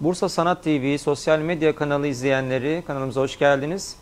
Bursa Sanat TV sosyal medya kanalı izleyenleri kanalımıza hoş geldiniz.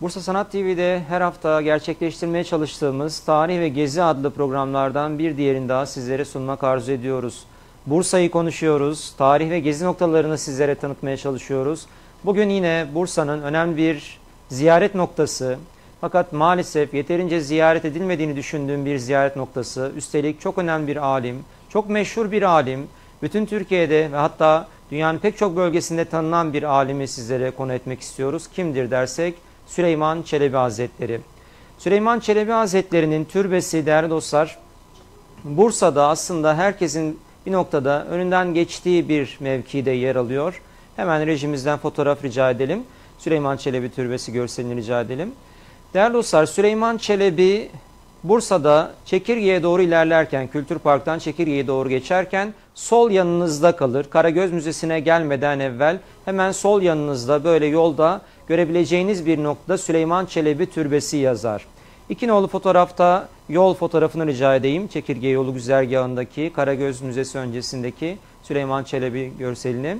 Bursa Sanat TV'de her hafta gerçekleştirmeye çalıştığımız Tarih ve Gezi adlı programlardan bir diğerini daha sizlere sunmak arzu ediyoruz. Bursa'yı konuşuyoruz, tarih ve gezi noktalarını sizlere tanıtmaya çalışıyoruz. Bugün yine Bursa'nın önemli bir ziyaret noktası, fakat maalesef yeterince ziyaret edilmediğini düşündüğüm bir ziyaret noktası, üstelik çok önemli bir alim, çok meşhur bir alim, bütün Türkiye'de ve hatta dünyanın pek çok bölgesinde tanınan bir alimi sizlere konu etmek istiyoruz. Kimdir dersek Süleyman Çelebi Hazretleri. Süleyman Çelebi Hazretleri'nin türbesi değerli dostlar Bursa'da aslında herkesin bir noktada önünden geçtiği bir mevkide yer alıyor. Hemen rejimizden fotoğraf rica edelim. Süleyman Çelebi Türbesi görselini rica edelim. Değerli dostlar Süleyman Çelebi Bursa'da Çekirge'ye doğru ilerlerken, Kültür Park'tan Çekirge'ye doğru geçerken sol yanınızda kalır. Karagöz Müzesi'ne gelmeden evvel hemen sol yanınızda böyle yolda görebileceğiniz bir noktada Süleyman Çelebi Türbesi yazar. İki nolu fotoğrafta yol fotoğrafını rica edeyim. Çekirge yolu güzergahındaki Karagöz Müzesi öncesindeki Süleyman Çelebi görselini.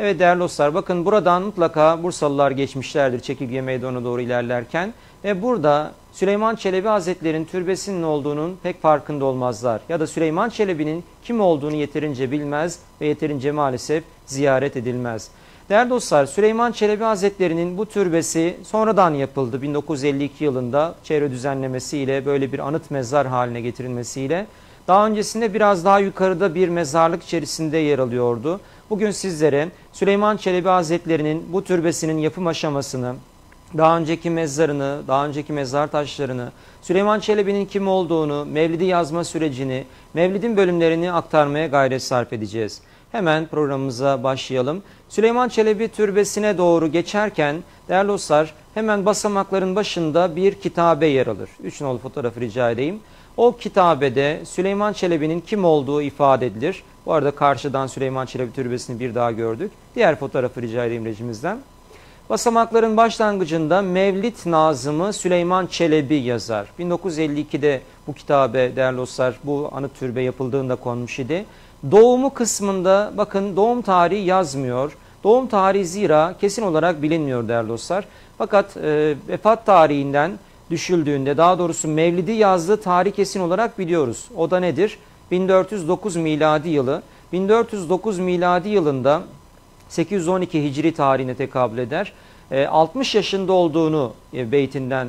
Evet değerli dostlar bakın buradan mutlaka Bursalılar geçmişlerdir Çekirge Meydanı'na doğru ilerlerken. Ve burada Süleyman Çelebi Hazretleri'nin türbesinin olduğunun pek farkında olmazlar. Ya da Süleyman Çelebi'nin kim olduğunu yeterince bilmez ve yeterince maalesef ziyaret edilmez. Değerli dostlar Süleyman Çelebi Hazretleri'nin bu türbesi sonradan yapıldı. 1952 yılında çevre düzenlemesiyle böyle bir anıt mezar haline getirilmesiyle. Daha öncesinde biraz daha yukarıda bir mezarlık içerisinde yer alıyordu. Bugün sizlere Süleyman Çelebi Hazretleri'nin bu türbesinin yapım aşamasını, daha önceki mezarını, daha önceki mezar taşlarını, Süleyman Çelebi'nin kim olduğunu, Mevlid'i yazma sürecini, Mevlid'in bölümlerini aktarmaya gayret sarf edeceğiz. Hemen programımıza başlayalım. Süleyman Çelebi türbesine doğru geçerken değerli dostlar hemen basamakların başında bir kitabe yer alır. Üç nolu fotoğrafı rica edeyim. O kitabede Süleyman Çelebi'nin kim olduğu ifade edilir. Bu arada karşıdan Süleyman Çelebi türbesini bir daha gördük. Diğer fotoğrafı rica edeyim rejimizden. Basamakların başlangıcında Mevlid Nazımı Süleyman Çelebi yazar. 1952'de bu kitabe değerli dostlar bu anıt türbe yapıldığında konmuş idi. Doğumu kısmında bakın doğum tarihi yazmıyor. Doğum tarihi zira kesin olarak bilinmiyor değerli dostlar. Fakat e, vefat tarihinden düşüldüğünde daha doğrusu Mevlid'i yazdığı tarih kesin olarak biliyoruz. O da nedir? 1409 miladi yılı. 1409 miladi yılında 812 Hicri tarihine tekabül eder. 60 e, yaşında olduğunu e, beytinden,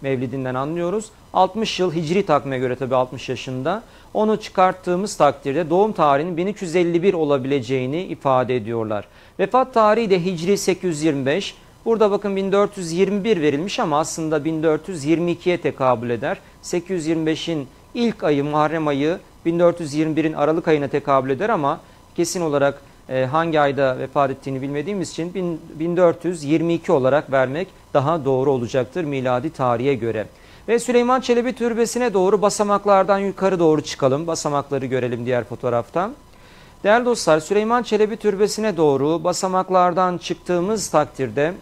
mevlidinden anlıyoruz. 60 yıl Hicri takvime göre tabi 60 yaşında. Onu çıkarttığımız takdirde doğum tarihinin 1351 olabileceğini ifade ediyorlar. Vefat tarihi de Hicri 825. Burada bakın 1421 verilmiş ama aslında 1422'ye tekabül eder. 825'in ilk ayı Muharrem ayı 1421'in Aralık ayına tekabül eder ama kesin olarak e, hangi ayda vefat ettiğini bilmediğimiz için 1422 olarak vermek daha doğru olacaktır miladi tarihe göre. Ve Süleyman Çelebi Türbesi'ne doğru basamaklardan yukarı doğru çıkalım. Basamakları görelim diğer fotoğraftan. Değerli dostlar Süleyman Çelebi Türbesi'ne doğru basamaklardan çıktığımız takdirde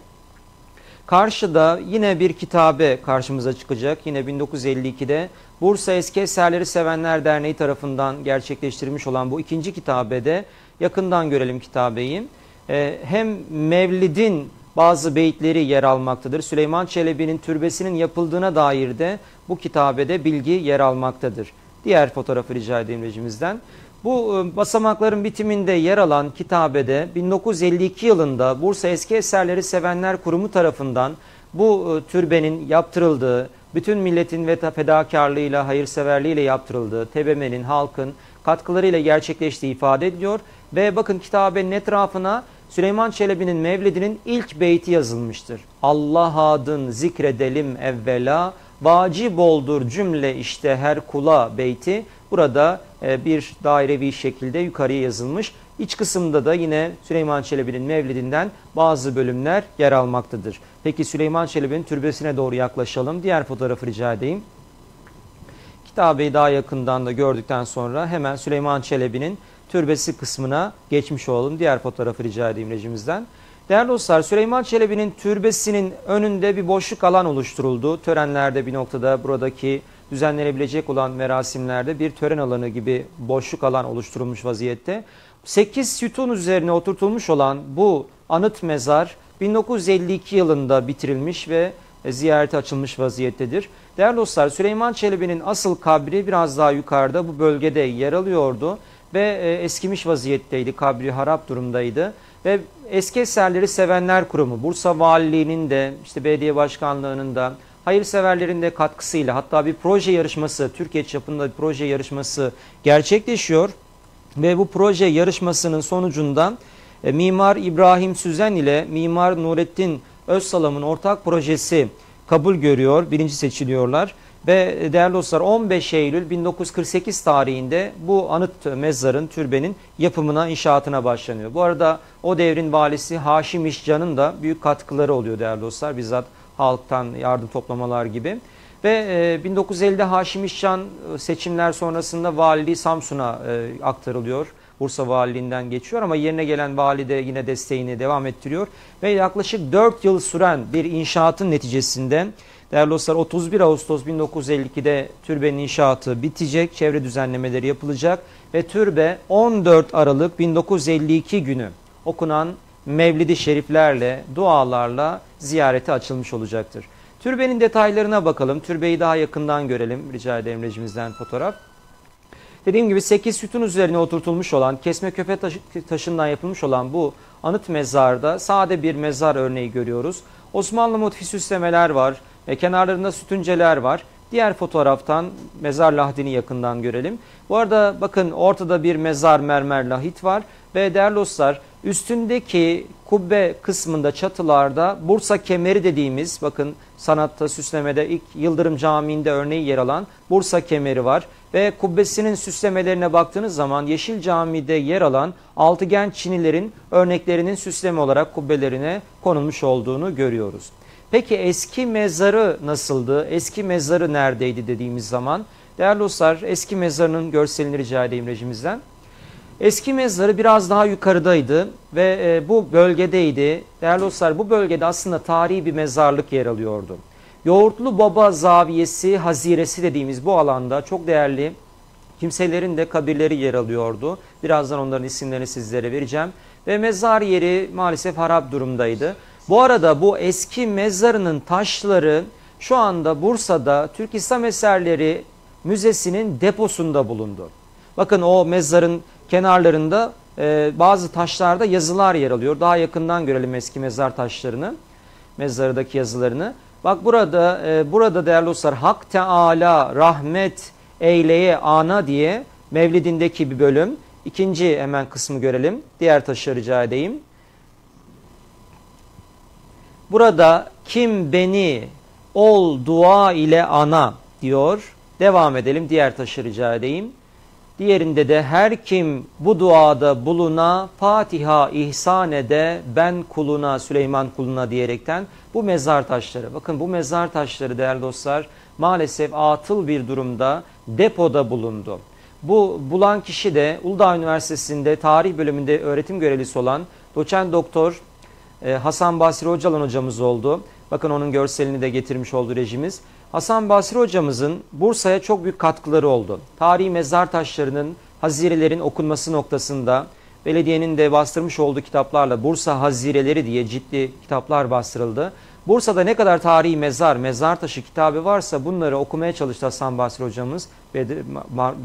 karşıda yine bir kitabe karşımıza çıkacak. Yine 1952'de Bursa Eski Eserleri Sevenler Derneği tarafından gerçekleştirilmiş olan bu ikinci kitabede yakından görelim kitabeyi. Ee, hem Mevlid'in bazı beyitleri yer almaktadır. Süleyman Çelebi'nin türbesinin yapıldığına dair de bu kitabede bilgi yer almaktadır. Diğer fotoğrafı rica edeyim rejimizden. Bu e, basamakların bitiminde yer alan kitabede 1952 yılında Bursa Eski Eserleri Sevenler Kurumu tarafından bu e, türbenin yaptırıldığı, bütün milletin ve fedakarlığıyla, hayırseverliğiyle yaptırıldığı, TBMM'nin, halkın katkılarıyla gerçekleştiği ifade ediliyor. Ve bakın kitabenin etrafına Süleyman Çelebi'nin Mevlidinin ilk beyti yazılmıştır. Allah adın zikredelim evvela, vacip oldur cümle işte her kula beyti. Burada e, bir dairevi şekilde yukarıya yazılmış. İç kısımda da yine Süleyman Çelebi'nin Mevlidinden bazı bölümler yer almaktadır. Peki Süleyman Çelebi'nin türbesine doğru yaklaşalım. Diğer fotoğrafı rica edeyim. Kitabeyi daha yakından da gördükten sonra hemen Süleyman Çelebi'nin türbesi kısmına geçmiş olalım. Diğer fotoğrafı rica edeyim rejimizden. Değerli dostlar Süleyman Çelebi'nin türbesinin önünde bir boşluk alan oluşturuldu. Törenlerde bir noktada buradaki düzenlenebilecek olan merasimlerde bir tören alanı gibi boşluk alan oluşturulmuş vaziyette. 8 sütun üzerine oturtulmuş olan bu anıt mezar 1952 yılında bitirilmiş ve ziyarete açılmış vaziyettedir. Değerli dostlar Süleyman Çelebi'nin asıl kabri biraz daha yukarıda bu bölgede yer alıyordu ve e, eskimiş vaziyetteydi. Kabri harap durumdaydı ve eski eserleri sevenler kurumu Bursa Valiliği'nin de işte belediye başkanlığının da hayırseverlerin de katkısıyla hatta bir proje yarışması Türkiye çapında bir proje yarışması gerçekleşiyor ve bu proje yarışmasının sonucunda e, Mimar İbrahim Süzen ile Mimar Nurettin Özsalam'ın ortak projesi kabul görüyor, birinci seçiliyorlar. Ve e, değerli dostlar 15 Eylül 1948 tarihinde bu anıt mezarın, türbenin yapımına, inşaatına başlanıyor. Bu arada o devrin valisi Haşim İşcan'ın da büyük katkıları oluyor değerli dostlar. Bizzat halktan yardım toplamalar gibi. Ve 1950'de e, Haşim İşcan seçimler sonrasında valiliği Samsun'a aktarılıyor. Bursa Valiliğinden geçiyor ama yerine gelen vali de yine desteğini devam ettiriyor. Ve yaklaşık 4 yıl süren bir inşaatın neticesinde değerli dostlar 31 Ağustos 1952'de türbenin inşaatı bitecek, çevre düzenlemeleri yapılacak ve türbe 14 Aralık 1952 günü okunan Mevlidi şeriflerle, dualarla ziyarete açılmış olacaktır. Türbenin detaylarına bakalım. Türbeyi daha yakından görelim. Rica ederim rejimizden fotoğraf. Dediğim gibi 8 sütun üzerine oturtulmuş olan, kesme köpe taşından yapılmış olan bu anıt mezarda sade bir mezar örneği görüyoruz. Osmanlı motifi süslemeler var, ve kenarlarında sütunceler var. Diğer fotoğraftan mezar lahdini yakından görelim. Bu arada bakın ortada bir mezar mermer lahit var ve değerli dostlar üstündeki kubbe kısmında çatılarda Bursa kemeri dediğimiz bakın sanatta süslemede ilk Yıldırım Camii'nde örneği yer alan Bursa kemeri var. Ve kubbesinin süslemelerine baktığınız zaman Yeşil Cami'de yer alan altıgen çinilerin örneklerinin süsleme olarak kubbelerine konulmuş olduğunu görüyoruz. Peki eski mezarı nasıldı? Eski mezarı neredeydi dediğimiz zaman değerli dostlar eski mezarının görselini rica edeyim rejimizden. Eski mezarı biraz daha yukarıdaydı ve e, bu bölgedeydi. Değerli dostlar bu bölgede aslında tarihi bir mezarlık yer alıyordu. Yoğurtlu Baba Zaviyesi, Haziresi dediğimiz bu alanda çok değerli kimselerin de kabirleri yer alıyordu. Birazdan onların isimlerini sizlere vereceğim. Ve mezar yeri maalesef harap durumdaydı. Bu arada bu eski mezarının taşları şu anda Bursa'da Türk İslam Eserleri Müzesi'nin deposunda bulundu. Bakın o mezarın kenarlarında e, bazı taşlarda yazılar yer alıyor. Daha yakından görelim eski mezar taşlarını, mezardaki yazılarını. Bak burada e, burada değerli dostlar Hak Teala rahmet eyleye ana diye Mevlidindeki bir bölüm. İkinci hemen kısmı görelim. Diğer taşı rica edeyim. Burada kim beni ol dua ile ana diyor. Devam edelim diğer taşı rica edeyim. Diğerinde de her kim bu duada buluna Fatiha ihsan ede ben kuluna Süleyman kuluna diyerekten bu mezar taşları bakın bu mezar taşları değerli dostlar maalesef atıl bir durumda depoda bulundu. Bu bulan kişi de Uludağ Üniversitesi'nde tarih bölümünde öğretim görevlisi olan doçent doktor e, Hasan Basri Hocalan hocamız oldu. Bakın onun görselini de getirmiş oldu rejimiz. Hasan Basri hocamızın Bursa'ya çok büyük katkıları oldu. Tarihi mezar taşlarının, hazirelerin okunması noktasında belediyenin de bastırmış olduğu kitaplarla Bursa Hazireleri diye ciddi kitaplar bastırıldı. Bursa'da ne kadar tarihi mezar, mezar taşı kitabı varsa bunları okumaya çalıştı Hasan Basri hocamız ve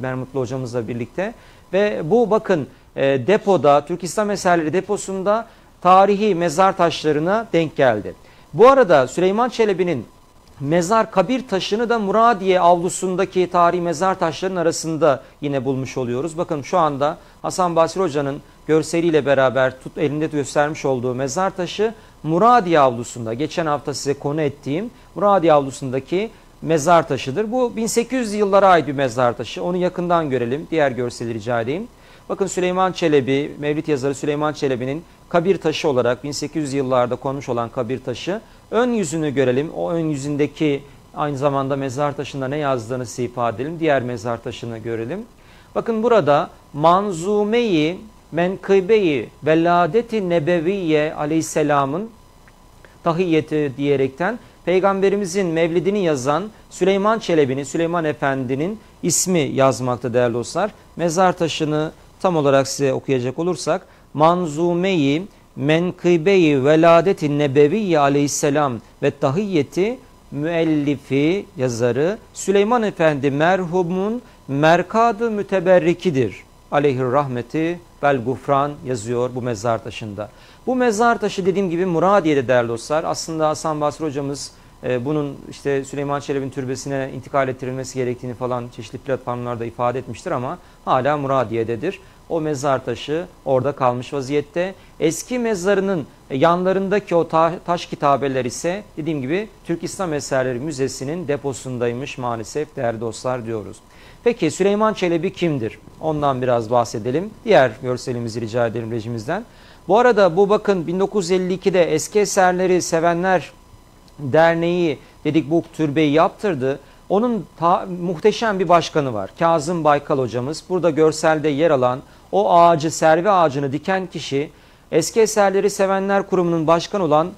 Mermutlu hocamızla birlikte. Ve bu bakın e, depoda, Türk İslam Eserleri deposunda tarihi mezar taşlarına denk geldi. Bu arada Süleyman Çelebi'nin mezar kabir taşını da Muradiye avlusundaki tarihi mezar taşlarının arasında yine bulmuş oluyoruz. Bakın şu anda Hasan Basri Hoca'nın görseliyle beraber tut, elinde göstermiş olduğu mezar taşı Muradiye avlusunda geçen hafta size konu ettiğim Muradiye avlusundaki mezar taşıdır. Bu 1800 yıllara ait bir mezar taşı. Onu yakından görelim. Diğer görseli rica edeyim. Bakın Süleyman Çelebi, Mevlid yazarı Süleyman Çelebi'nin kabir taşı olarak 1800 yıllarda konmuş olan kabir taşı. Ön yüzünü görelim. O ön yüzündeki aynı zamanda mezar taşında ne yazdığını ifade edelim. Diğer mezar taşını görelim. Bakın burada Manzumeyi Menkıbeyi Veladeti Nebeviye Aleyhisselam'ın tahiyyeti diyerekten Peygamberimizin mevlidini yazan Süleyman Çelebi'nin, Süleyman Efendi'nin ismi yazmakta değerli dostlar. Mezar taşını tam olarak size okuyacak olursak Manzumeyi Menkıbe-i Veladet-i Nebeviyye aleyhisselam ve tahiyyeti müellifi yazarı Süleyman Efendi merhumun merkadı müteberrikidir. Aleyhir rahmeti vel gufran yazıyor bu mezar taşında. Bu mezar taşı dediğim gibi Muradiye'de değerli dostlar. Aslında Hasan Basri hocamız e, bunun işte Süleyman Çelebi'nin türbesine intikal ettirilmesi gerektiğini falan çeşitli platformlarda ifade etmiştir ama hala Muradiye'dedir. O mezar taşı orada kalmış vaziyette. Eski mezarının yanlarındaki o ta taş kitabeler ise dediğim gibi Türk İslam Eserleri Müzesi'nin deposundaymış maalesef değerli dostlar diyoruz. Peki Süleyman Çelebi kimdir? Ondan biraz bahsedelim. Diğer görselimizi rica edelim rejimizden. Bu arada bu bakın 1952'de eski eserleri sevenler derneği dedik bu türbeyi yaptırdı. Onun ta, muhteşem bir başkanı var. Kazım Baykal hocamız. Burada görselde yer alan o ağacı, servi ağacını diken kişi Eski Eserleri Sevenler Kurumu'nun başkan olan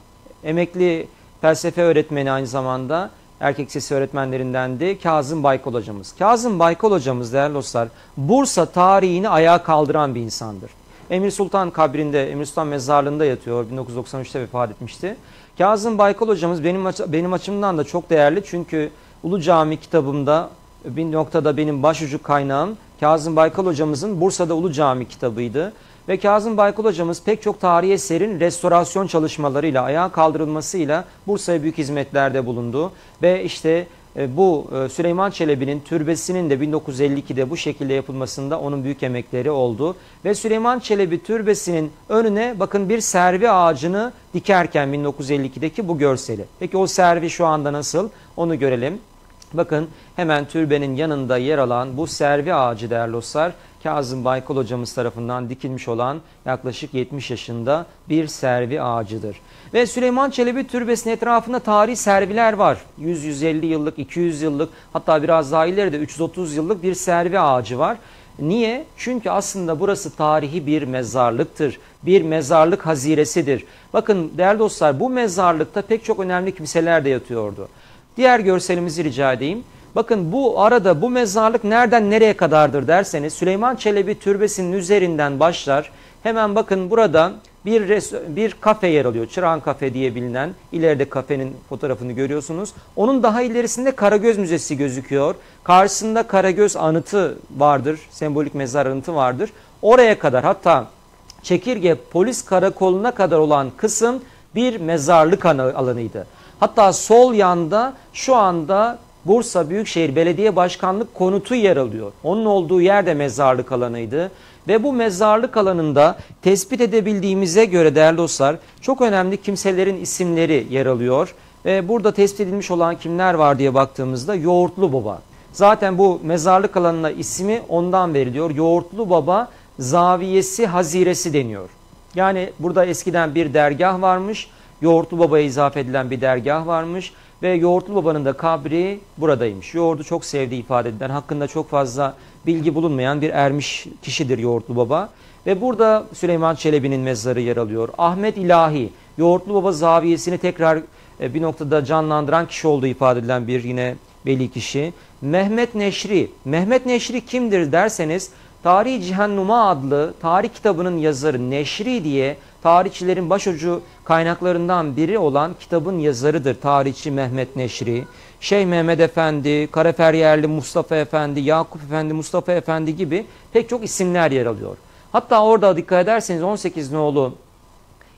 emekli felsefe öğretmeni aynı zamanda erkek sesi öğretmenlerindendi Kazım Baykal hocamız. Kazım Baykal hocamız değerli dostlar Bursa tarihini ayağa kaldıran bir insandır. Emir Sultan kabrinde, Emir Sultan mezarlığında yatıyor. 1993'te vefat etmişti. Kazım Baykal hocamız benim, benim açımdan da çok değerli çünkü Ulu Cami kitabımda bir noktada benim başucu kaynağım Kazım Baykal hocamızın Bursa'da Ulu Cami kitabıydı. Ve Kazım Baykal hocamız pek çok tarihi eserin restorasyon çalışmalarıyla, ayağa kaldırılmasıyla Bursa'ya büyük hizmetlerde bulundu. Ve işte e, bu e, Süleyman Çelebi'nin türbesinin de 1952'de bu şekilde yapılmasında onun büyük emekleri oldu. Ve Süleyman Çelebi türbesinin önüne bakın bir servi ağacını dikerken 1952'deki bu görseli. Peki o servi şu anda nasıl? Onu görelim. Bakın hemen türbenin yanında yer alan bu servi ağacı değerli dostlar Kazım Baykal hocamız tarafından dikilmiş olan yaklaşık 70 yaşında bir servi ağacıdır. Ve Süleyman Çelebi Türbesi'nin etrafında tarihi serviler var. 100-150 yıllık, 200 yıllık hatta biraz daha ileride 330 yıllık bir servi ağacı var. Niye? Çünkü aslında burası tarihi bir mezarlıktır. Bir mezarlık haziresidir. Bakın değerli dostlar bu mezarlıkta pek çok önemli kimseler de yatıyordu. Diğer görselimizi rica edeyim. Bakın bu arada bu mezarlık nereden nereye kadardır derseniz Süleyman Çelebi Türbesi'nin üzerinden başlar. Hemen bakın burada bir, bir kafe yer alıyor. Çırağan Kafe diye bilinen. ileride kafenin fotoğrafını görüyorsunuz. Onun daha ilerisinde Karagöz Müzesi gözüküyor. Karşısında Karagöz anıtı vardır. Sembolik mezar anıtı vardır. Oraya kadar hatta Çekirge polis karakoluna kadar olan kısım bir mezarlık alanıydı. Hatta sol yanda şu anda Bursa Büyükşehir Belediye Başkanlık konutu yer alıyor. Onun olduğu yer de mezarlık alanıydı. Ve bu mezarlık alanında tespit edebildiğimize göre değerli dostlar çok önemli kimselerin isimleri yer alıyor. Ve burada tespit edilmiş olan kimler var diye baktığımızda Yoğurtlu Baba. Zaten bu mezarlık alanına ismi ondan veriliyor. Yoğurtlu Baba Zaviyesi Haziresi deniyor. Yani burada eskiden bir dergah varmış. Yoğurtlu Baba'ya izafe edilen bir dergah varmış ve Yoğurtlu Baba'nın da kabri buradaymış. Yoğurdu çok sevdiği ifade edilen, hakkında çok fazla bilgi bulunmayan bir ermiş kişidir Yoğurtlu Baba. Ve burada Süleyman Çelebi'nin mezarı yer alıyor. Ahmet İlahi, Yoğurtlu Baba zaviyesini tekrar e, bir noktada canlandıran kişi olduğu ifade edilen bir yine veli kişi. Mehmet Neşri, Mehmet Neşri kimdir derseniz Tarih Cihannuma adlı tarih kitabının yazarı Neşri diye tarihçilerin başucu kaynaklarından biri olan kitabın yazarıdır tarihçi Mehmet Neşri. Şeyh Mehmet Efendi, Karaferyerli Mustafa Efendi, Yakup Efendi, Mustafa Efendi gibi pek çok isimler yer alıyor. Hatta orada dikkat ederseniz 18 nolu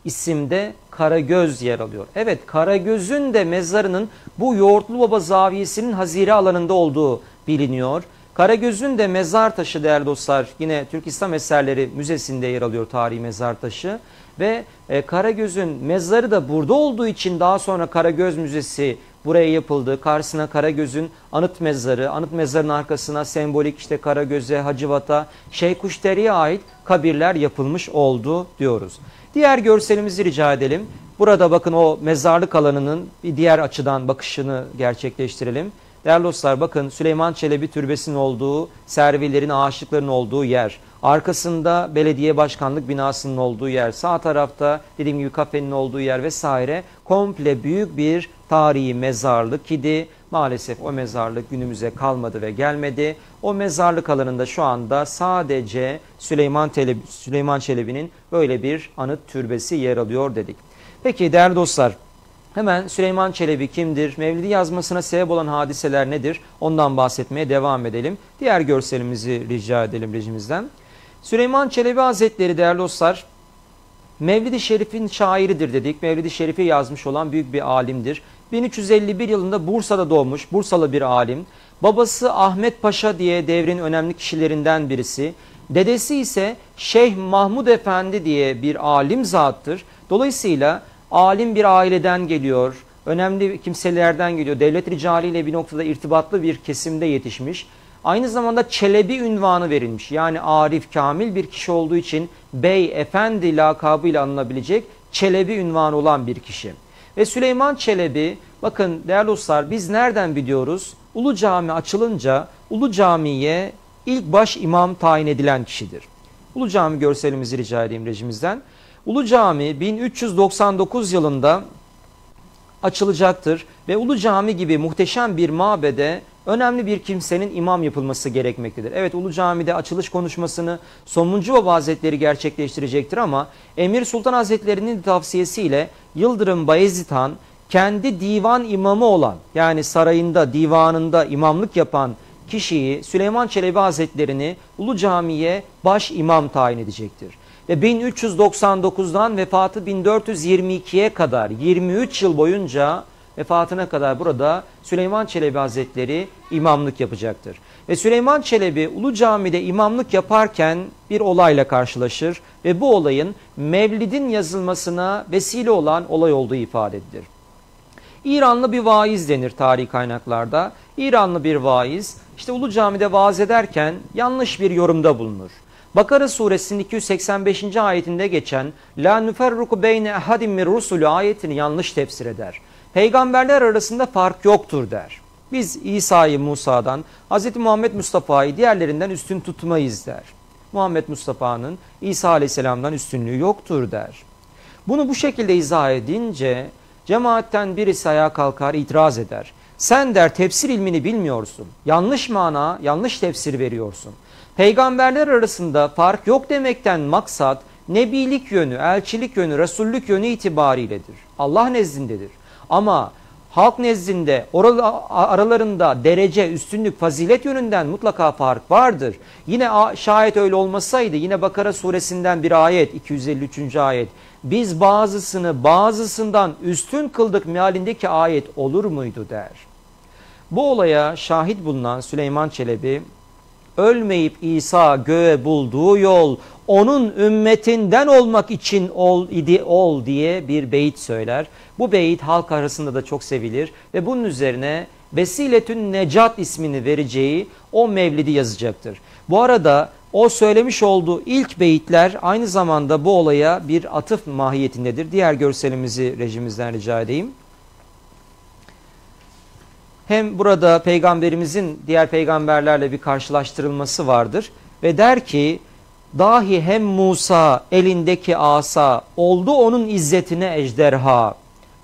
isimde Karagöz yer alıyor. Evet Karagöz'ün de mezarının bu Yoğurtlu Baba zaviyesinin hazire alanında olduğu biliniyor. Karagöz'ün de mezar taşı değerli dostlar yine Türk İslam Eserleri Müzesi'nde yer alıyor tarihi mezar taşı. Ve e, Karagöz'ün mezarı da burada olduğu için daha sonra Karagöz Müzesi buraya yapıldı. Karşısına Karagöz'ün anıt mezarı, anıt mezarın arkasına sembolik işte Karagöz'e, Hacivat'a, Şeykuşteri'ye ait kabirler yapılmış oldu diyoruz. Diğer görselimizi rica edelim. Burada bakın o mezarlık alanının bir diğer açıdan bakışını gerçekleştirelim. Değerli dostlar bakın Süleyman Çelebi Türbesi'nin olduğu, servilerin, ağaçlıkların olduğu yer. Arkasında belediye başkanlık binasının olduğu yer. Sağ tarafta dediğim gibi kafenin olduğu yer vesaire. Komple büyük bir tarihi mezarlık idi. Maalesef o mezarlık günümüze kalmadı ve gelmedi. O mezarlık alanında şu anda sadece Süleyman, Süleyman Çelebi'nin böyle bir anıt türbesi yer alıyor dedik. Peki değerli dostlar hemen Süleyman Çelebi kimdir? Mevlidi yazmasına sebep olan hadiseler nedir? Ondan bahsetmeye devam edelim. Diğer görselimizi rica edelim rejimizden. Süleyman Çelebi Hazretleri değerli dostlar Mevlid-i Şerif'in şairidir dedik. Mevlid-i Şerif'i yazmış olan büyük bir alimdir. 1351 yılında Bursa'da doğmuş, Bursalı bir alim. Babası Ahmet Paşa diye devrin önemli kişilerinden birisi. Dedesi ise Şeyh Mahmud Efendi diye bir alim zattır. Dolayısıyla alim bir aileden geliyor, önemli kimselerden geliyor. Devlet ricaliyle bir noktada irtibatlı bir kesimde yetişmiş. Aynı zamanda Çelebi ünvanı verilmiş. Yani Arif Kamil bir kişi olduğu için Bey Efendi lakabıyla anılabilecek Çelebi ünvanı olan bir kişi. Ve Süleyman Çelebi bakın değerli dostlar biz nereden biliyoruz? Ulu Cami açılınca Ulu Cami'ye ilk baş imam tayin edilen kişidir. Ulu Cami görselimizi rica edeyim rejimizden. Ulu Cami 1399 yılında açılacaktır ve Ulu Cami gibi muhteşem bir mabede önemli bir kimsenin imam yapılması gerekmektedir. Evet Ulu Cami'de açılış konuşmasını Somuncu Baba Hazretleri gerçekleştirecektir ama Emir Sultan Hazretleri'nin tavsiyesiyle Yıldırım Bayezid Han kendi divan imamı olan yani sarayında divanında imamlık yapan kişiyi Süleyman Çelebi Hazretlerini Ulu Cami'ye baş imam tayin edecektir. Ve 1399'dan vefatı 1422'ye kadar 23 yıl boyunca vefatına kadar burada Süleyman Çelebi Hazretleri imamlık yapacaktır. Ve Süleyman Çelebi Ulu Cami'de imamlık yaparken bir olayla karşılaşır ve bu olayın Mevlid'in yazılmasına vesile olan olay olduğu ifade edilir. İranlı bir vaiz denir tarihi kaynaklarda. İranlı bir vaiz işte Ulu Cami'de vaaz ederken yanlış bir yorumda bulunur. Bakara suresinin 285. ayetinde geçen La nüferruku beyne ehadim mir rusulü ayetini yanlış tefsir eder. Peygamberler arasında fark yoktur der. Biz İsa'yı Musa'dan, Hz. Muhammed Mustafa'yı diğerlerinden üstün tutmayız der. Muhammed Mustafa'nın İsa Aleyhisselam'dan üstünlüğü yoktur der. Bunu bu şekilde izah edince cemaatten birisi ayağa kalkar itiraz eder. Sen der tefsir ilmini bilmiyorsun. Yanlış mana, yanlış tefsir veriyorsun. Peygamberler arasında fark yok demekten maksat nebilik yönü, elçilik yönü, resullük yönü itibariyledir. Allah nezdindedir. Ama halk nezdinde aralarında derece, üstünlük, fazilet yönünden mutlaka fark vardır. Yine şayet öyle olmasaydı yine Bakara suresinden bir ayet 253. ayet biz bazısını bazısından üstün kıldık mealindeki ayet olur muydu der. Bu olaya şahit bulunan Süleyman Çelebi ölmeyip İsa göğe bulduğu yol onun ümmetinden olmak için ol idi ol diye bir beyit söyler. Bu beyit halk arasında da çok sevilir ve bunun üzerine Vesiletün Necat ismini vereceği o mevlidi yazacaktır. Bu arada o söylemiş olduğu ilk beyitler aynı zamanda bu olaya bir atıf mahiyetindedir. Diğer görselimizi rejimizden rica edeyim. Hem burada peygamberimizin diğer peygamberlerle bir karşılaştırılması vardır ve der ki dahi hem Musa elindeki asa oldu onun izzetine ejderha.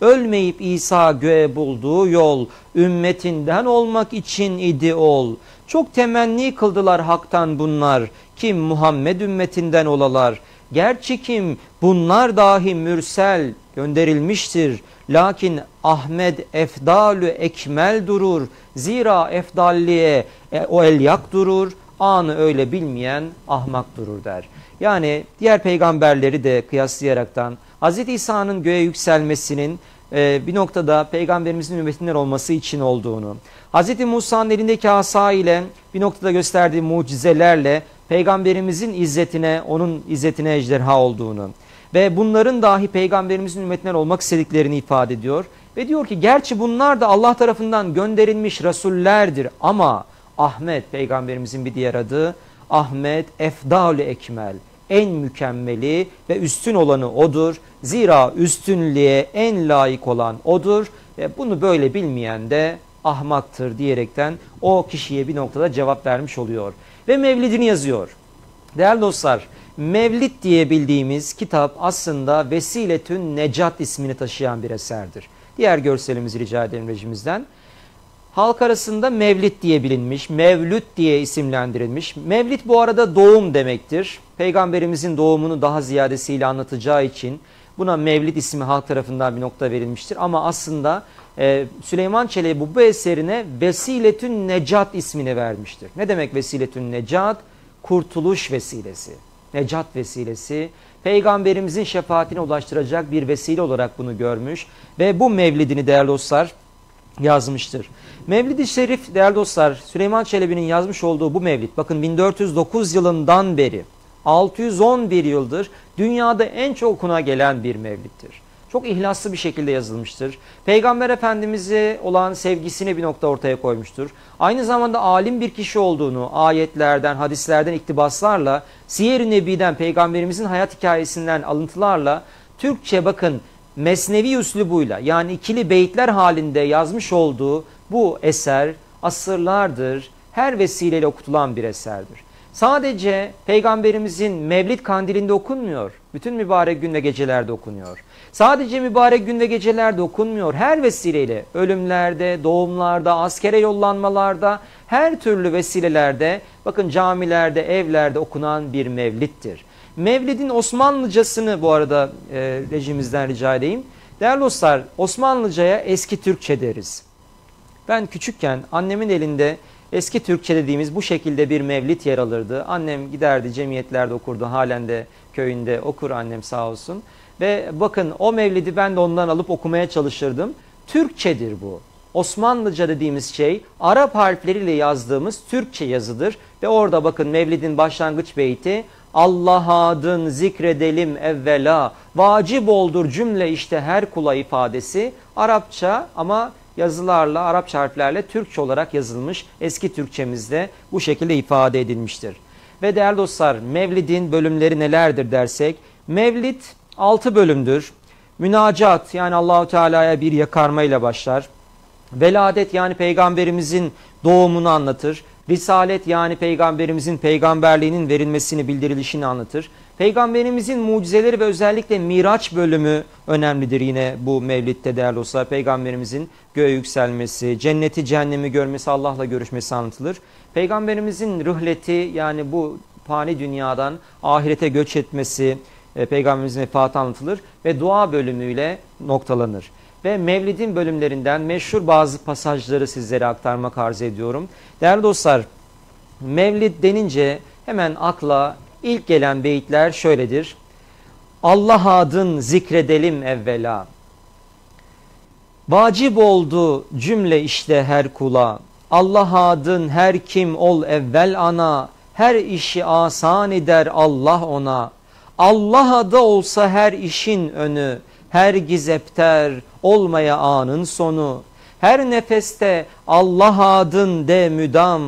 Ölmeyip İsa göğe bulduğu yol ümmetinden olmak için idi ol. Çok temenni kıldılar haktan bunlar kim Muhammed ümmetinden olalar. Gerçi kim bunlar dahi mürsel gönderilmiştir. Lakin Ahmed efdalü ekmel durur. Zira efdalliye e, o yak durur. Anı öyle bilmeyen ahmak durur der. Yani diğer peygamberleri de kıyaslayaraktan Hz. İsa'nın göğe yükselmesinin e, bir noktada peygamberimizin ümmetinden olması için olduğunu, Hz. Musa'nın elindeki asa ile bir noktada gösterdiği mucizelerle peygamberimizin izzetine, onun izzetine ejderha olduğunu, ve bunların dahi peygamberimizin ümmetinden olmak istediklerini ifade ediyor. Ve diyor ki gerçi bunlar da Allah tarafından gönderilmiş rasullerdir ama Ahmet peygamberimizin bir diğer adı Ahmet efdalü ekmel en mükemmeli ve üstün olanı odur. Zira üstünlüğe en layık olan odur ve bunu böyle bilmeyen de ahmaktır diyerekten o kişiye bir noktada cevap vermiş oluyor. Ve mevlidini yazıyor. Değerli dostlar Mevlid diye bildiğimiz kitap aslında Vesiletün Necat ismini taşıyan bir eserdir. Diğer görselimizi rica edelim rejimizden. halk arasında mevlit diye bilinmiş, mevlüt diye isimlendirilmiş. Mevlit bu arada doğum demektir. Peygamberimizin doğumunu daha ziyadesiyle anlatacağı için buna mevlid ismi halk tarafından bir nokta verilmiştir. Ama aslında e, Süleyman Çelebi bu, bu eserine Vesiletün Necat ismini vermiştir. Ne demek Vesiletün Necat? Kurtuluş vesilesi, necat vesilesi. Peygamberimizin şefaatine ulaştıracak bir vesile olarak bunu görmüş ve bu mevlidini değerli dostlar yazmıştır. Mevlid-i Şerif değerli dostlar Süleyman Çelebi'nin yazmış olduğu bu mevlid bakın 1409 yılından beri 611 yıldır dünyada en çok okuna gelen bir mevlittir. Çok ihlaslı bir şekilde yazılmıştır. Peygamber Efendimiz'e olan sevgisini bir nokta ortaya koymuştur. Aynı zamanda alim bir kişi olduğunu ayetlerden, hadislerden, iktibaslarla, Siyer-i Nebi'den, Peygamberimizin hayat hikayesinden alıntılarla Türkçe bakın mesnevi üslubuyla yani ikili beyitler halinde yazmış olduğu bu eser asırlardır her vesileyle okutulan bir eserdir. Sadece Peygamberimizin Mevlid kandilinde okunmuyor. Bütün mübarek gün ve gecelerde okunuyor. Sadece mübarek gün ve gecelerde okunmuyor. Her vesileyle ölümlerde, doğumlarda, askere yollanmalarda, her türlü vesilelerde, bakın camilerde, evlerde okunan bir mevlittir. Mevlidin Osmanlıcasını bu arada e, rejimizden rica edeyim. Değerli dostlar, Osmanlıcaya eski Türkçe deriz. Ben küçükken annemin elinde eski Türkçe dediğimiz bu şekilde bir mevlit yer alırdı. Annem giderdi cemiyetlerde okurdu. Halen de köyünde okur annem sağ olsun. Ve bakın o mevlidi ben de ondan alıp okumaya çalışırdım. Türkçedir bu. Osmanlıca dediğimiz şey Arap harfleriyle yazdığımız Türkçe yazıdır. Ve orada bakın Mevlid'in başlangıç beyti Allah adın zikredelim evvela vacip oldur cümle işte her kula ifadesi Arapça ama yazılarla Arapça harflerle Türkçe olarak yazılmış eski Türkçemizde bu şekilde ifade edilmiştir. Ve değerli dostlar Mevlid'in bölümleri nelerdir dersek Mevlid 6 bölümdür. Münacat yani Allahu Teala'ya bir yakarma ile başlar. Veladet yani peygamberimizin doğumunu anlatır. Risalet yani peygamberimizin peygamberliğinin verilmesini bildirilişini anlatır. Peygamberimizin mucizeleri ve özellikle Miraç bölümü önemlidir yine bu mevlitte değerli dostlar. Peygamberimizin göğe yükselmesi, cenneti cehennemi görmesi, Allah'la görüşmesi anlatılır. Peygamberimizin rıhleti yani bu fani dünyadan ahirete göç etmesi, e, Peygamberimizin vefatı anlatılır ve dua bölümüyle noktalanır. Ve Mevlid'in bölümlerinden meşhur bazı pasajları sizlere aktarmak arz ediyorum. Değerli dostlar, Mevlid denince hemen akla ilk gelen beyitler şöyledir. Allah adın zikredelim evvela. Vacip oldu cümle işte her kula. Allah adın her kim ol evvel ana. Her işi asan eder Allah ona. Allah adı olsa her işin önü, her gizepter olmaya anın sonu. Her nefeste Allah adın de müdam,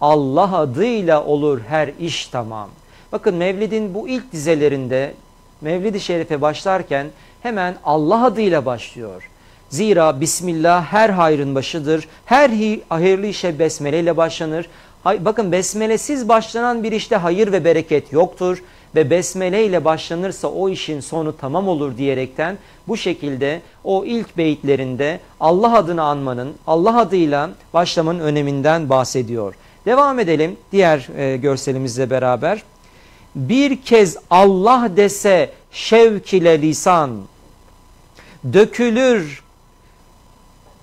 Allah adıyla olur her iş tamam. Bakın Mevlid'in bu ilk dizelerinde Mevlid-i Şerif'e başlarken hemen Allah adıyla başlıyor. Zira Bismillah her hayrın başıdır. Her hayırlı işe besmele ile başlanır. Bakın besmelesiz başlanan bir işte hayır ve bereket yoktur ve besmele ile başlanırsa o işin sonu tamam olur diyerekten bu şekilde o ilk beyitlerinde Allah adını anmanın, Allah adıyla başlamanın öneminden bahsediyor. Devam edelim diğer e, görselimizle beraber. Bir kez Allah dese şevk ile lisan, dökülür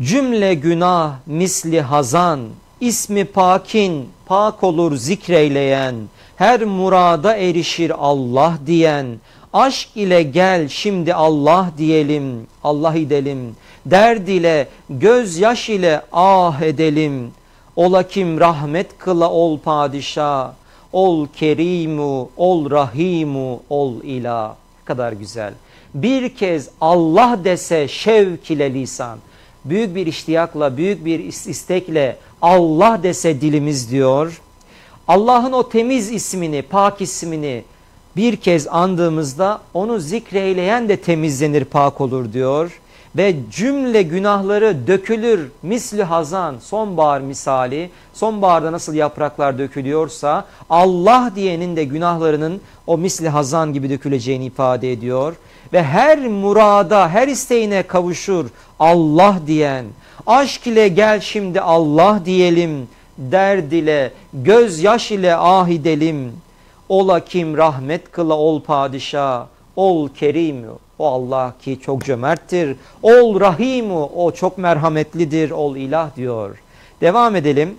cümle günah misli hazan, ismi pakin pak olur zikreyleyen, her murada erişir Allah diyen, aşk ile gel şimdi Allah diyelim, Allah edelim, derd ile, gözyaş ile ah edelim, ola kim rahmet kıla ol padişah, ol kerimu, ol rahimu, ol ilah. kadar güzel. Bir kez Allah dese şevk ile lisan, büyük bir iştiyakla, büyük bir istekle Allah dese dilimiz diyor. Allah'ın o temiz ismini, pak ismini bir kez andığımızda onu zikreyleyen de temizlenir, pak olur diyor. ve cümle günahları dökülür misli hazan sonbahar misali sonbaharda nasıl yapraklar dökülüyorsa Allah diyenin de günahlarının o misli hazan gibi döküleceğini ifade ediyor ve her murada her isteğine kavuşur Allah diyen aşk ile gel şimdi Allah diyelim derd ile gözyaş ile ah edelim ola kim rahmet kıla ol padişah ol kerim o Allah ki çok cömerttir. Ol rahimu o çok merhametlidir. Ol ilah diyor. Devam edelim.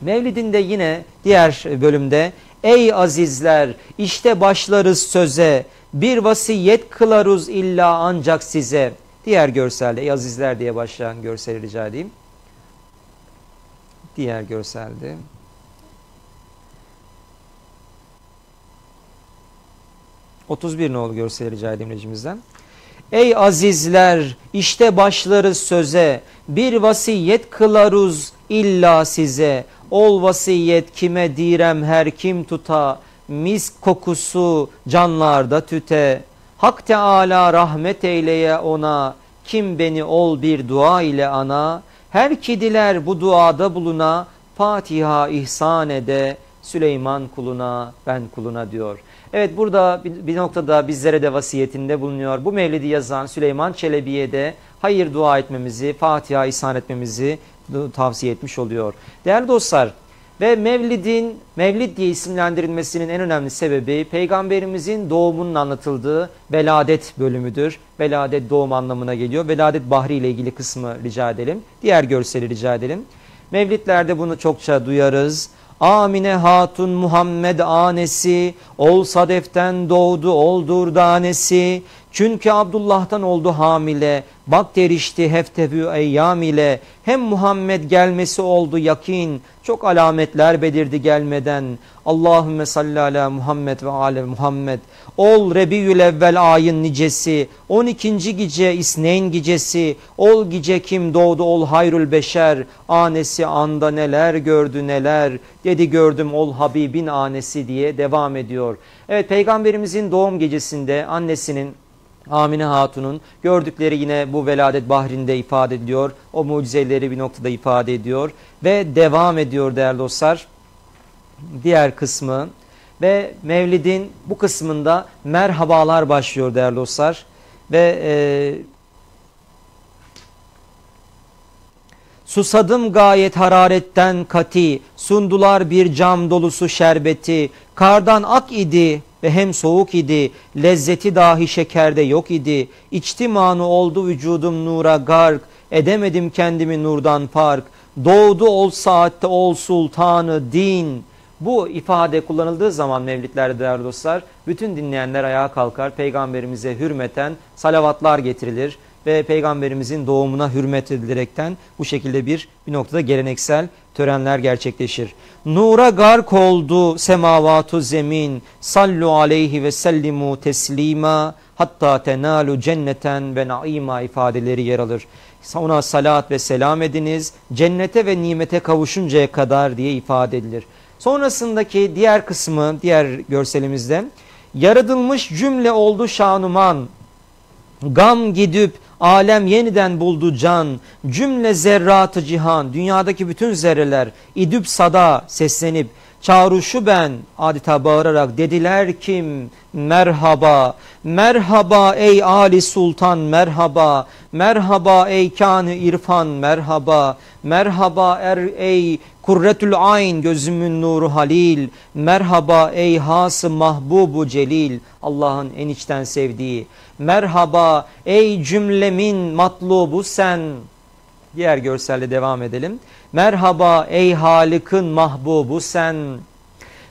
Mevlidinde yine diğer bölümde Ey azizler işte başlarız söze bir vasiyet kılaruz illa ancak size. Diğer görselde ey azizler diye başlayan görseli rica edeyim. Diğer görselde. 31 nolu görseli rica edeyim rejimizden. Ey azizler işte başlarız söze bir vasiyet kılaruz illa size. Ol vasiyet kime direm her kim tuta mis kokusu canlarda tüte. Hak Teala rahmet eyleye ona kim beni ol bir dua ile ana. Her kidiler bu duada buluna Fatiha ihsan ede Süleyman kuluna ben kuluna diyor. Evet burada bir noktada bizlere de vasiyetinde bulunuyor. Bu mevlidi yazan Süleyman Çelebi'ye de hayır dua etmemizi, Fatiha ihsan etmemizi tavsiye etmiş oluyor. Değerli dostlar ve Mevlid'in Mevlid diye isimlendirilmesinin en önemli sebebi Peygamberimizin doğumunun anlatıldığı veladet bölümüdür. Veladet doğum anlamına geliyor. Veladet bahri ile ilgili kısmı rica edelim. Diğer görseli rica edelim. Mevlidlerde bunu çokça duyarız. Amine Hatun Muhammed anesi, ol sadeften doğdu oldur danesi. Çünkü Abdullah'tan oldu hamile, bak derişti heftefü eyyam ile. Hem Muhammed gelmesi oldu yakin, çok alametler belirdi gelmeden. Allahümme salli ala Muhammed ve ale Muhammed. Ol Rebiyül evvel ayın nicesi, 12. gece İsneyn gecesi, ol gece kim doğdu ol hayrül beşer, anesi anda neler gördü neler, dedi gördüm ol Habibin anesi diye devam ediyor. Evet peygamberimizin doğum gecesinde annesinin Amine Hatun'un gördükleri yine bu veladet bahrinde ifade ediliyor. O mucizeleri bir noktada ifade ediyor. Ve devam ediyor değerli dostlar. Diğer kısmı ve Mevlid'in bu kısmında merhabalar başlıyor değerli dostlar. Ve e, Susadım gayet hararetten kati, sundular bir cam dolusu şerbeti, kardan ak idi ve hem soğuk idi, lezzeti dahi şekerde yok idi. İçtim anı oldu vücudum nura gark, edemedim kendimi nurdan fark. Doğdu ol saatte ol sultanı din. Bu ifade kullanıldığı zaman mevlitlerde değerli dostlar, bütün dinleyenler ayağa kalkar, peygamberimize hürmeten salavatlar getirilir ve peygamberimizin doğumuna hürmet edilerekten bu şekilde bir bir noktada geleneksel törenler gerçekleşir. Nura gark oldu semavatu zemin sallu aleyhi ve sellimu teslima hatta tenalu cenneten ve naima ifadeleri yer alır. Ona salat ve selam ediniz cennete ve nimete kavuşuncaya kadar diye ifade edilir. Sonrasındaki diğer kısmı diğer görselimizde yaratılmış cümle oldu şanuman gam gidip Alem yeniden buldu can, cümle zerratı cihan, dünyadaki bütün zerreler idüp sada seslenip çağruşu ben adeta bağırarak dediler kim? Merhaba, merhaba ey Ali Sultan merhaba, merhaba ey kanı irfan merhaba, merhaba er ey kurretül ayn gözümün nuru halil, merhaba ey hası mahbubu celil, Allah'ın en içten sevdiği, Merhaba ey cümlemin matlubu sen. Diğer görselle devam edelim. Merhaba ey Halık'ın mahbubu sen.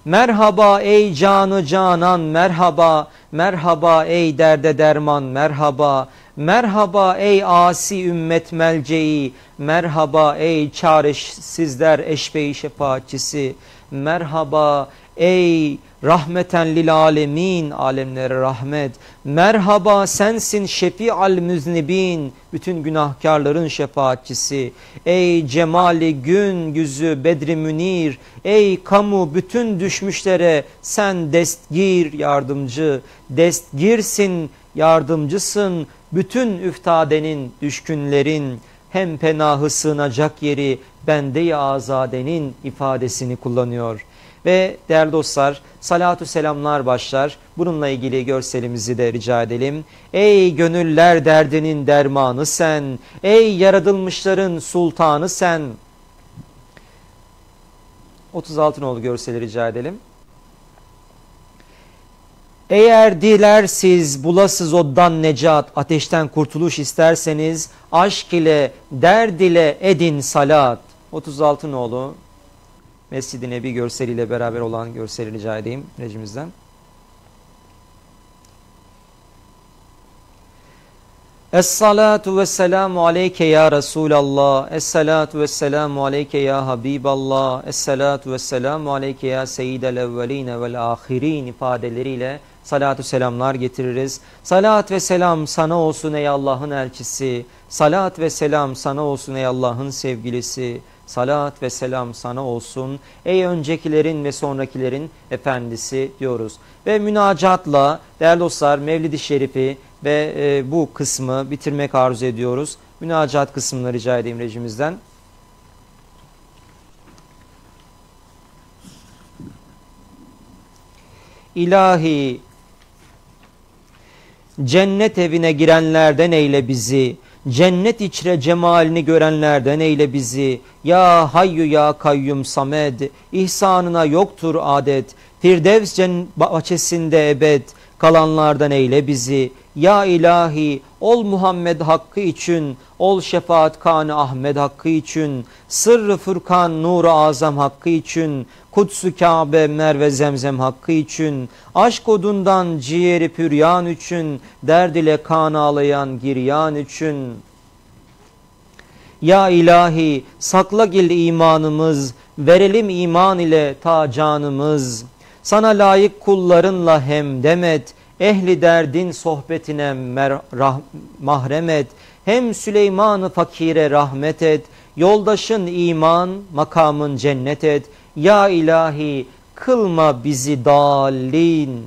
Merhaba ey canı canan merhaba. Merhaba ey derde derman merhaba. Merhaba ey asi ümmet melceği. Merhaba ey çaresizler eşbeyi şefaatçisi. Merhaba ey Rahmeten lil alemin, alemlere rahmet. Merhaba sensin şefi'al müznibin, bütün günahkarların şefaatçisi. Ey cemali gün yüzü bedri münir, ey kamu bütün düşmüşlere sen destgir yardımcı. Destgirsin, yardımcısın, Bütün üftadenin, düşkünlerin hem penahı sığınacak yeri bende-i azadenin ifadesini kullanıyor. Ve değerli dostlar salatu selamlar başlar. Bununla ilgili görselimizi de rica edelim. Ey gönüller derdinin dermanı sen, ey yaratılmışların sultanı sen. 36 nolu görseli rica edelim. Eğer dilersiz bulasız oddan necat, ateşten kurtuluş isterseniz aşk ile, derd ile edin salat. 36 nolu Mescid-i Nebi görseliyle beraber olan görseli rica edeyim rejimizden. Es-salatu ve selamu aleyke ya Resulallah. Es-salatu ve selamu aleyke ya Habiballah. Es-salatu ve selamu aleyke ya seyyidel evveline vel ahirin ifadeleriyle salatu selamlar getiririz. Salat ve selam sana olsun ey Allah'ın elçisi. Salat ve selam sana olsun ey Allah'ın sevgilisi. Salat ve selam sana olsun ey öncekilerin ve sonrakilerin efendisi diyoruz. Ve münacatla değerli dostlar Mevlid-i Şerif'i ve e, bu kısmı bitirmek arzu ediyoruz. Münacat kısmını rica edeyim rejimizden. İlahi cennet evine girenlerden eyle bizi. Cennet içre cemalini görenlerden eyle bizi. Ya hayyu ya kayyum samed. İhsanına yoktur adet. Firdevs bahçesinde ebed. Kalanlardan eyle bizi. Ya ilahi ol Muhammed hakkı için, ol şefaat kanı Ahmed hakkı için, sırrı Furkan nuru azam hakkı için, Kutsu Kabe Merve Zemzem hakkı için, aşk odundan ciğeri püryan için, derd ile kan ağlayan giryan için. Ya ilahi sakla gil imanımız, verelim iman ile ta canımız. Sana layık kullarınla hem demet, ehli derdin sohbetine mahrem et. Hem Süleyman'ı fakire rahmet et. Yoldaşın iman, makamın cennet et. Ya ilahi kılma bizi dalin.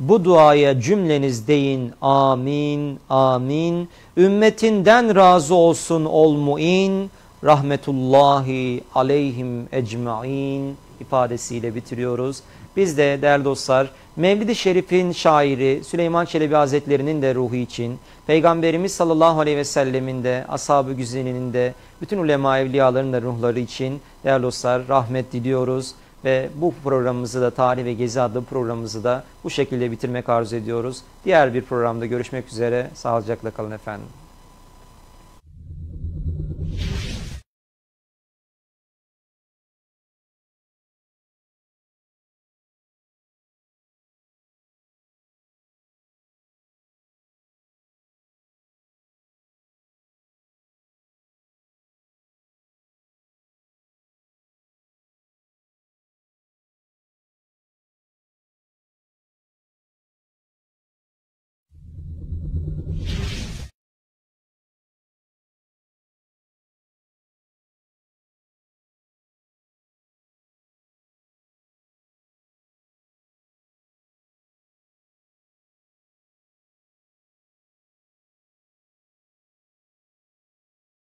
Bu duaya cümleniz deyin amin amin. Ümmetinden razı olsun ol muin. Rahmetullahi aleyhim ecmain ifadesiyle bitiriyoruz. Biz de değerli dostlar Mevlid-i Şerif'in şairi Süleyman Çelebi Hazretleri'nin de ruhu için, Peygamberimiz sallallahu aleyhi ve sellemin de, ashab-ı güzelinin de, bütün ulema evliyaların da ruhları için değerli dostlar rahmet diliyoruz. Ve bu programımızı da Tarih ve Gezi adlı programımızı da bu şekilde bitirmek arzu ediyoruz. Diğer bir programda görüşmek üzere. Sağlıcakla kalın efendim.